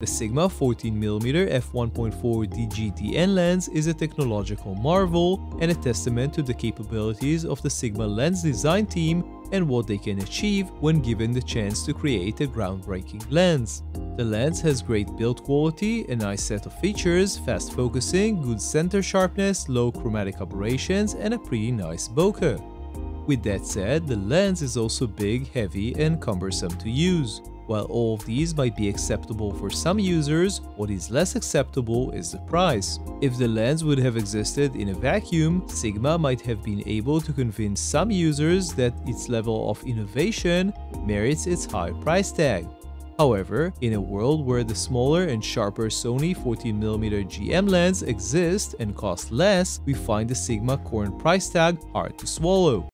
The Sigma 14mm f1.4 DG DN lens is a technological marvel and a testament to the capabilities of the Sigma lens design team and what they can achieve when given the chance to create a groundbreaking lens. The lens has great build quality, a nice set of features, fast focusing, good center sharpness, low chromatic aberrations, and a pretty nice bokeh. With that said, the lens is also big, heavy, and cumbersome to use. While all of these might be acceptable for some users, what is less acceptable is the price. If the lens would have existed in a vacuum, Sigma might have been able to convince some users that its level of innovation merits its high price tag. However, in a world where the smaller and sharper Sony 14mm GM lens exist and cost less, we find the Sigma current price tag hard to swallow.